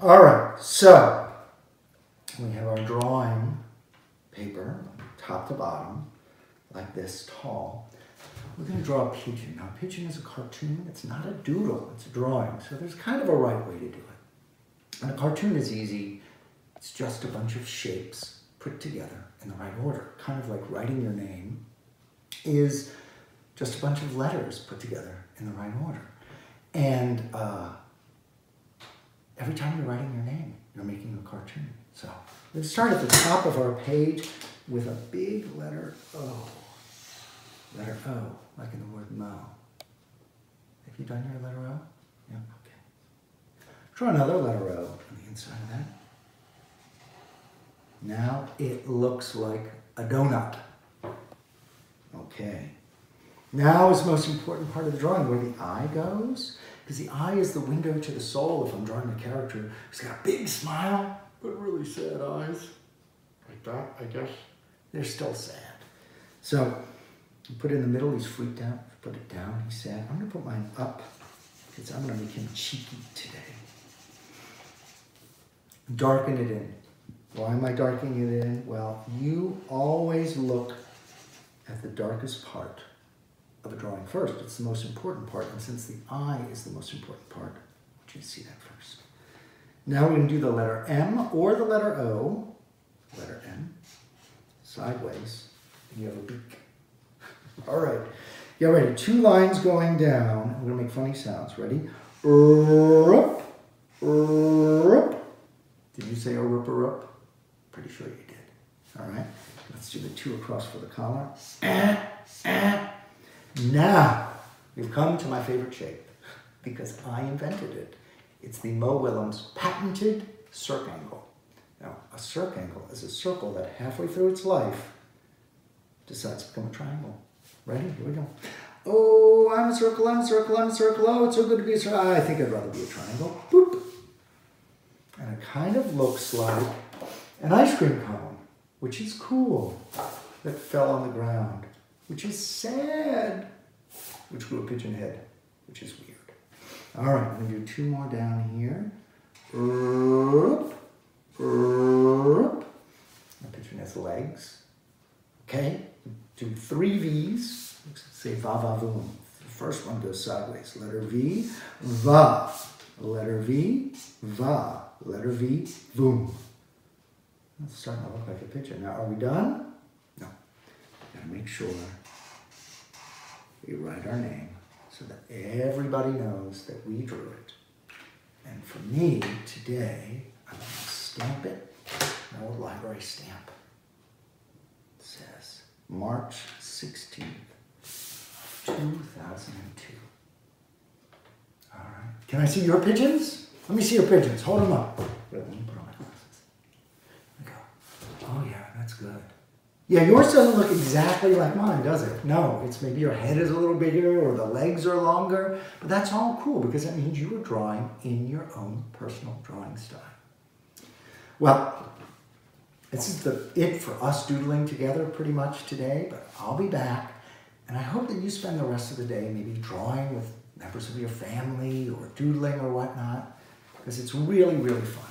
All right, so we have our drawing paper, top to bottom, like this tall. We're going to draw a pigeon. Now, a pigeon is a cartoon. It's not a doodle. It's a drawing. So there's kind of a right way to do it. And a cartoon is easy. It's just a bunch of shapes put together in the right order. Kind of like writing your name is just a bunch of letters put together in the right order. And uh, every time you're writing your name, you're making a cartoon. So let's start at the top of our page with a big letter O. Letter O, like in the word mo. Have you done your letter O? Yeah, okay. Draw another letter O on the inside of that. Now it looks like a donut. Okay. Now is the most important part of the drawing, where the eye goes. Because the eye is the window to the soul if I'm drawing a character who's got a big smile, but really sad eyes. Like that, I guess. They're still sad. So you put it in the middle, he's freaked out. Put it down, he's sad. I'm gonna put mine up because I'm gonna make him cheeky today. Darken it in. Why am I darkening it in? Well, you always look at the darkest part of a drawing first. It's the most important part, and since the eye is the most important part, I want you to see that first. Now we're going to do the letter M or the letter O, letter M, sideways, and you have a beak. All right, get ready. Two lines going down. I'm going to make funny sounds. Ready? Rup, rup. Did you say a rup, rup? Pretty sure you did. All right, let's do the two across for the collar. Now, we've come to my favorite shape because I invented it. It's the Mo Willems patented circangle. Now, a circangle is a circle that halfway through its life decides to become a triangle. Ready? Here we go. Oh, I'm a circle, I'm a circle, I'm a circle. Oh, it's so good to be a circle. I think I'd rather be a triangle. Boop. And it kind of looks like an ice cream cone, which is cool, that fell on the ground which is sad, which grew a pigeon head, which is weird. All right, I'm gonna do two more down here. Up, up. The pigeon has legs. Okay, do three V's. Say va va voom. The first one goes sideways. Letter V, va. Letter V, va. Letter V, voom. That's starting to look like a pigeon. Now, are we done? Gotta make sure we write our name so that everybody knows that we drew it. And for me, today, I'm going to stamp it, an old library stamp. It says March 16th, 2002. All right. Can I see your pigeons? Let me see your pigeons. Hold them up. Let me put on my glasses. There we go. Oh, yeah, that's good. Yeah, yours doesn't look exactly like mine, does it? No, it's maybe your head is a little bigger or the legs are longer, but that's all cool because that means you were drawing in your own personal drawing style. Well, this is the it for us doodling together pretty much today, but I'll be back and I hope that you spend the rest of the day maybe drawing with members of your family or doodling or whatnot because it's really, really fun.